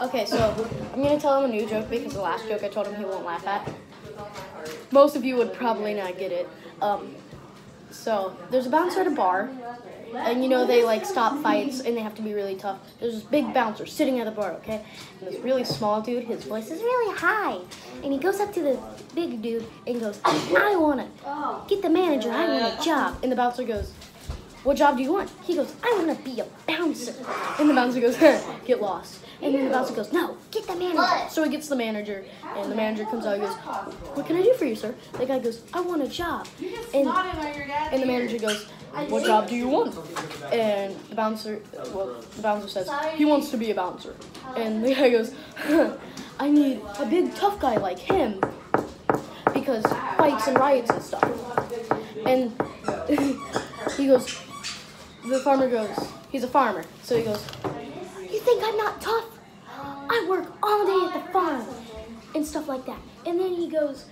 Okay, so I'm gonna tell him a new joke because the last joke I told him he won't laugh at. Most of you would probably not get it. Um, so there's a bouncer at a bar, and you know they like stop fights and they have to be really tough. There's this big bouncer sitting at the bar, okay? And this really small dude, his voice is really high, and he goes up to the big dude and goes, "I wanna get the manager. I want a job." And the bouncer goes, "What job do you want?" He goes, "I wanna be a bouncer." And the bouncer goes, "Get lost." And then the bouncer goes, "No, get the manager." So he gets the manager, and the manager comes out. and goes, "What can I do for you, sir?" The guy goes, "I want a job." And and the manager goes, "What job do you want?" And the bouncer, well, the bouncer says he wants to be a bouncer. And the guy goes, "I need a big tough guy like him because fights and riots and stuff." And he goes, the farmer goes, he's a farmer, so he goes, "You think I'm not tough? I work all day at the farm and stuff like that." And then he goes,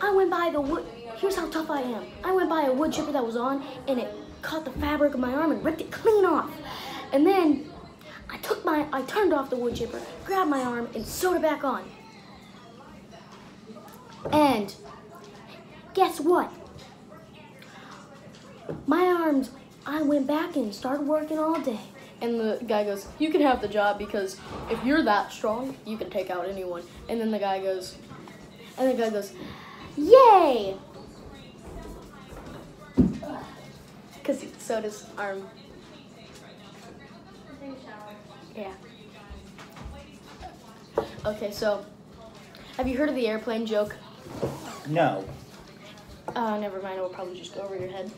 I went by the wood. Here's how tough I am. I went by a wood chipper that was on, and it caught the fabric of my arm and ripped it clean off. And then I took my, I turned off the wood chipper, grabbed my arm, and sewed it back on. And guess what? My arms, I went back and started working all day. And the guy goes, You can have the job because if you're that strong, you can take out anyone. And then the guy goes, and the guy goes, Yay! Because he sewed his arm. Yeah. Okay, so have you heard of the airplane joke? No. Uh, never mind, it will probably just go over your head.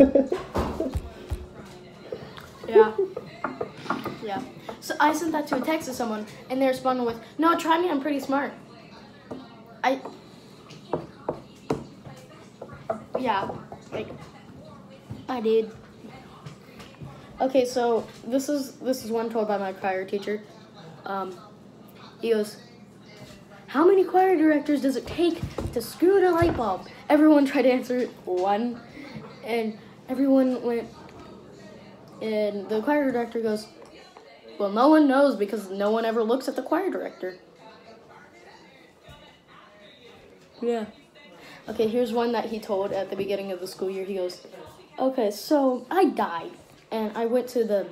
Yeah. Yeah. So I sent that to a text to someone, and they responded with, "No, try me. I'm pretty smart." I. Yeah, like I did. Okay, so this is this is one told by my choir teacher. Um, he goes, "How many choir directors does it take to screw in a light bulb?" Everyone tried to answer one, and everyone went. And the choir director goes, well, no one knows because no one ever looks at the choir director. Yeah. Okay, here's one that he told at the beginning of the school year. He goes, Okay, so I died and I went to the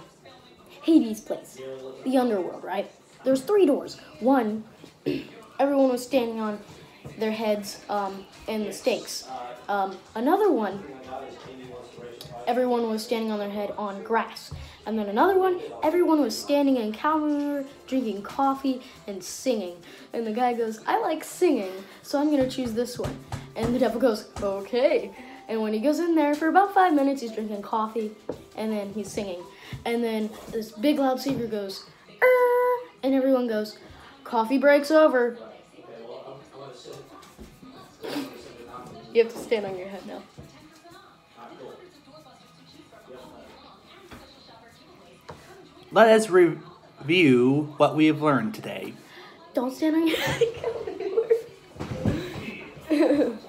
Hades place, the underworld, right? There's three doors. One, everyone was standing on their heads um, in the stakes. Um, another one, everyone was standing on their head on grass. And then another one, everyone was standing in counter, drinking coffee, and singing. And the guy goes, I like singing, so I'm gonna choose this one. And the devil goes, okay. And when he goes in there for about five minutes, he's drinking coffee, and then he's singing. And then this big loud speaker goes, "Er," and everyone goes, coffee breaks over. You have to stand on your head now. Let us review what we have learned today. Don't stand on your head.